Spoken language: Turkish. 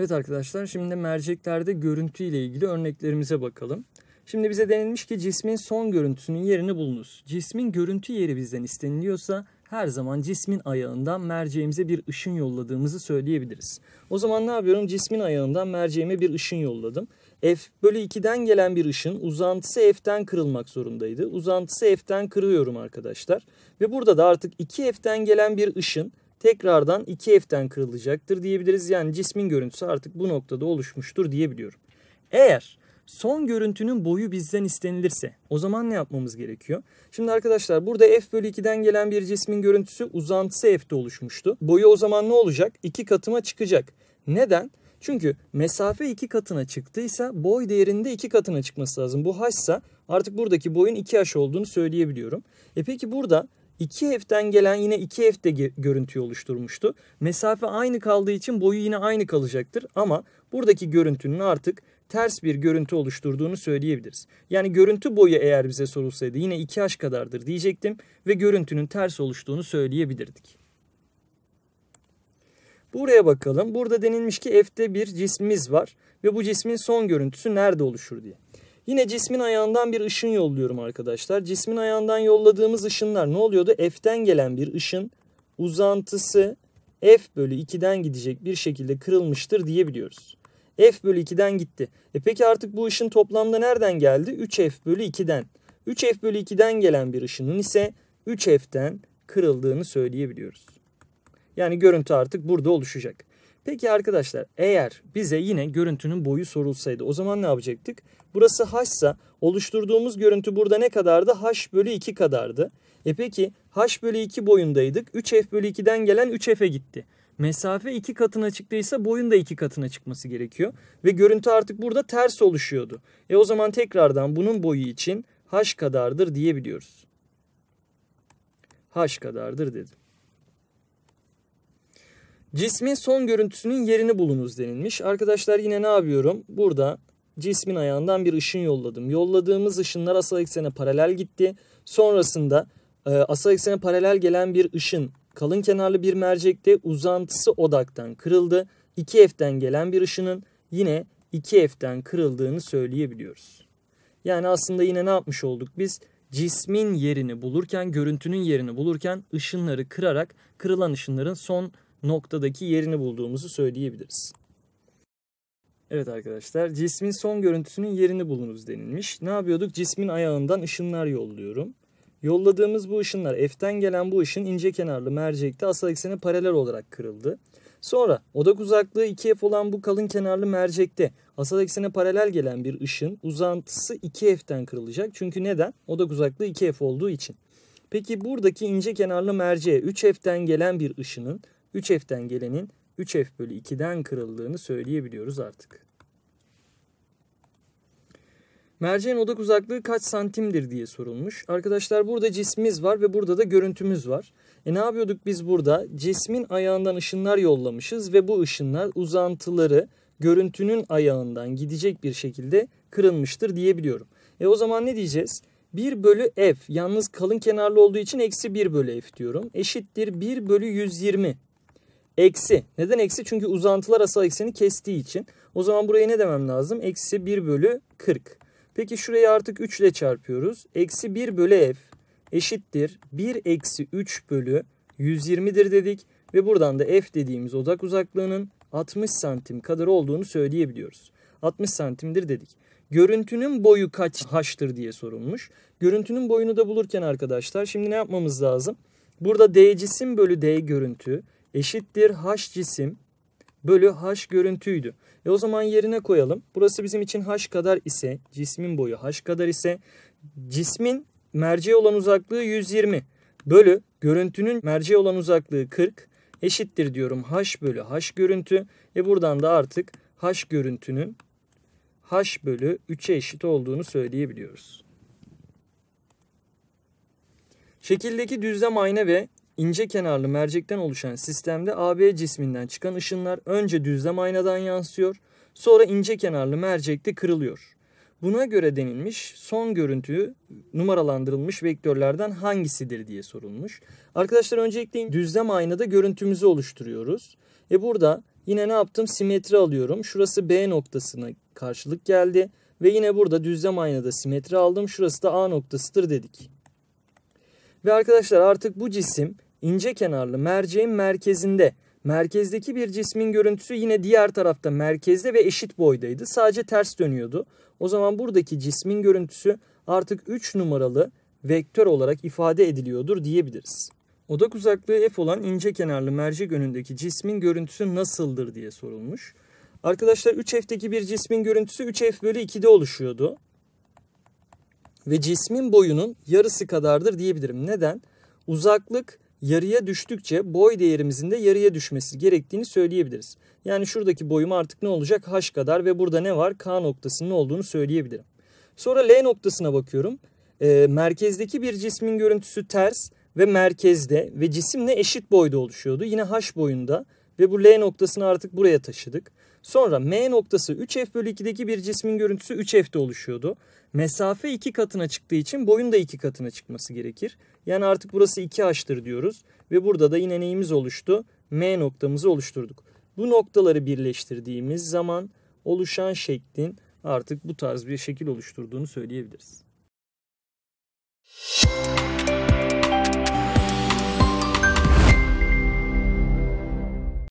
Evet arkadaşlar şimdi merceklerde görüntü ile ilgili örneklerimize bakalım. Şimdi bize denilmiş ki cismin son görüntüsünün yerini bulunuz. Cismin görüntü yeri bizden isteniliyorsa her zaman cismin ayağından merceğimize bir ışın yolladığımızı söyleyebiliriz. O zaman ne yapıyorum? Cismin ayağından merceğime bir ışın yolladım. F bölü 2'den gelen bir ışın uzantısı F'ten kırılmak zorundaydı. Uzantısı F'ten kırıyorum arkadaşlar. Ve burada da artık 2F'ten gelen bir ışın tekrardan 2F'ten kırılacaktır diyebiliriz. Yani cismin görüntüsü artık bu noktada oluşmuştur diyebiliyorum. Eğer son görüntünün boyu bizden istenilirse o zaman ne yapmamız gerekiyor? Şimdi arkadaşlar burada f bölü 2'den gelen bir cismin görüntüsü uzantısı f'te oluşmuştu. Boyu o zaman ne olacak? 2 katıma çıkacak. Neden? Çünkü mesafe 2 katına çıktıysa boy değerinde 2 katına çıkması lazım. Bu h ise artık buradaki boyun 2h olduğunu söyleyebiliyorum. E peki burada 2F'den gelen yine 2F de görüntüyü oluşturmuştu. Mesafe aynı kaldığı için boyu yine aynı kalacaktır ama buradaki görüntünün artık ters bir görüntü oluşturduğunu söyleyebiliriz. Yani görüntü boyu eğer bize sorulsaydı yine 2H kadardır diyecektim ve görüntünün ters oluştuğunu söyleyebilirdik. Buraya bakalım. Burada denilmiş ki F'te bir cismimiz var ve bu cismin son görüntüsü nerede oluşur diye. Yine cismin ayağından bir ışın yolluyorum arkadaşlar. Cismin ayağından yolladığımız ışınlar ne oluyordu? F'ten gelen bir ışın uzantısı F bölü 2'den gidecek bir şekilde kırılmıştır diyebiliyoruz. F bölü 2'den gitti. E peki artık bu ışın toplamda nereden geldi? 3F bölü 2'den. 3F bölü 2'den gelen bir ışının ise 3F'ten kırıldığını söyleyebiliyoruz. Yani görüntü artık burada oluşacak. Peki arkadaşlar eğer bize yine görüntünün boyu sorulsaydı o zaman ne yapacaktık? Burası h ise oluşturduğumuz görüntü burada ne kadardı? h bölü 2 kadardı. E peki h bölü 2 boyundaydık. 3f bölü 2'den gelen 3f'e gitti. Mesafe 2 katına çıktıysa boyun da 2 katına çıkması gerekiyor. Ve görüntü artık burada ters oluşuyordu. E o zaman tekrardan bunun boyu için h kadardır diyebiliyoruz. h kadardır dedim. Cismin son görüntüsünün yerini bulunuz denilmiş. Arkadaşlar yine ne yapıyorum? Burada cismin ayağından bir ışın yolladım. Yolladığımız ışınlar asal eksene paralel gitti. Sonrasında e, asal eksene paralel gelen bir ışın kalın kenarlı bir mercekte uzantısı odaktan kırıldı. 2F'den gelen bir ışının yine 2F'den kırıldığını söyleyebiliyoruz. Yani aslında yine ne yapmış olduk biz? Cismin yerini bulurken, görüntünün yerini bulurken ışınları kırarak kırılan ışınların son noktadaki yerini bulduğumuzu söyleyebiliriz. Evet arkadaşlar cismin son görüntüsünün yerini bulunuz denilmiş. Ne yapıyorduk? Cismin ayağından ışınlar yolluyorum. Yolladığımız bu ışınlar F'ten gelen bu ışın ince kenarlı mercekte asal eksene paralel olarak kırıldı. Sonra odak uzaklığı 2F olan bu kalın kenarlı mercekte asal eksene paralel gelen bir ışın uzantısı 2F'ten kırılacak. Çünkü neden? Odak uzaklığı 2F olduğu için. Peki buradaki ince kenarlı merceğe 3F'ten gelen bir ışının 3F'ten gelenin 3F bölü 2'den kırıldığını söyleyebiliyoruz artık. Merceğin odak uzaklığı kaç santimdir diye sorulmuş. Arkadaşlar burada cismimiz var ve burada da görüntümüz var. E ne yapıyorduk biz burada? Cismin ayağından ışınlar yollamışız ve bu ışınlar uzantıları görüntünün ayağından gidecek bir şekilde kırılmıştır diyebiliyorum. E o zaman ne diyeceğiz? 1 bölü f yalnız kalın kenarlı olduğu için eksi 1 bölü f diyorum. Eşittir 1 bölü 120 Eksi. Neden eksi? Çünkü uzantılar asal ekseni kestiği için. O zaman buraya ne demem lazım? Eksi 1 bölü 40. Peki şurayı artık 3 ile çarpıyoruz. Eksi 1 bölü f eşittir 1 eksi 3 bölü 120'dir dedik. Ve buradan da f dediğimiz odak uzaklığının 60 santim kadar olduğunu söyleyebiliyoruz. 60 santimdir dedik. Görüntünün boyu kaç h'tır diye sorulmuş. Görüntünün boyunu da bulurken arkadaşlar şimdi ne yapmamız lazım? Burada d cisim bölü d görüntü eşittir h cisim bölü h görüntüydü. E o zaman yerine koyalım. Burası bizim için h kadar ise cismin boyu h kadar ise cismin merceğe olan uzaklığı 120 bölü görüntünün merceğe olan uzaklığı 40 eşittir diyorum h bölü h görüntü. E buradan da artık h görüntünün h bölü 3'e eşit olduğunu söyleyebiliyoruz. Şekildeki düzlem ayna ve ince kenarlı mercekten oluşan sistemde AB cisminden çıkan ışınlar önce düzlem aynadan yansıyor, sonra ince kenarlı mercekte kırılıyor. Buna göre denilmiş son görüntü numaralandırılmış vektörlerden hangisidir diye sorulmuş. Arkadaşlar öncelikle düzlem aynada görüntümüzü oluşturuyoruz. E burada yine ne yaptım? Simetri alıyorum. Şurası B noktasına karşılık geldi. Ve yine burada düzlem aynada simetri aldım. Şurası da A noktasıdır dedik. Ve arkadaşlar artık bu cisim ince kenarlı merceğin merkezinde. Merkezdeki bir cismin görüntüsü yine diğer tarafta merkezde ve eşit boydaydı. Sadece ters dönüyordu. O zaman buradaki cismin görüntüsü artık 3 numaralı vektör olarak ifade ediliyordur diyebiliriz. Odak uzaklığı f olan ince kenarlı mercek önündeki cismin görüntüsü nasıldır diye sorulmuş. Arkadaşlar 3f'teki bir cismin görüntüsü 3f bölü 2'de oluşuyordu. Ve cismin boyunun yarısı kadardır diyebilirim. Neden? Uzaklık yarıya düştükçe boy değerimizin de yarıya düşmesi gerektiğini söyleyebiliriz. Yani şuradaki boyum artık ne olacak? H kadar ve burada ne var? K noktasının olduğunu söyleyebilirim. Sonra L noktasına bakıyorum. E, merkezdeki bir cismin görüntüsü ters ve merkezde ve cisimle eşit boyda oluşuyordu. Yine H boyunda ve bu L noktasını artık buraya taşıdık. Sonra M noktası 3F bölü 2'deki bir cismin görüntüsü 3F'de oluşuyordu. Mesafe 2 katına çıktığı için boyun da 2 katına çıkması gerekir. Yani artık burası 2H'tır diyoruz. Ve burada da yine neyimiz oluştu? M noktamızı oluşturduk. Bu noktaları birleştirdiğimiz zaman oluşan şeklin artık bu tarz bir şekil oluşturduğunu söyleyebiliriz.